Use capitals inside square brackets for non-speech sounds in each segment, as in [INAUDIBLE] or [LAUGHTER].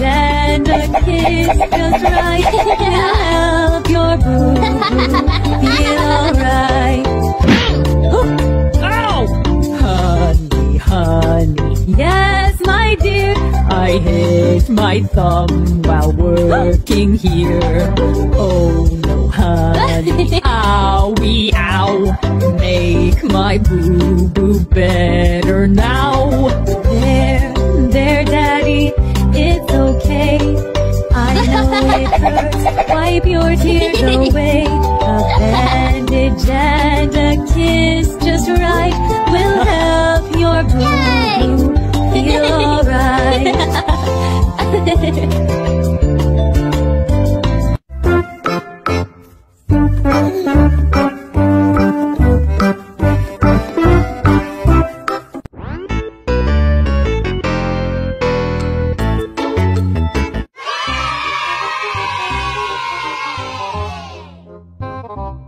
and a kiss feels right. can Help your boo, -boo feel alright. Ow! Honey, honey, yes, my dear. I hit my thumb while working here. Oh no, honey, owie, ow. Make my boo boo better now. wipe your tears [LAUGHS] away. A bandage and a kiss just right.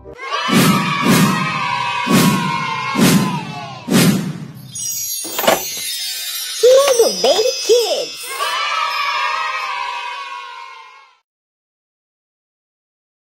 Yeah! [LAUGHS]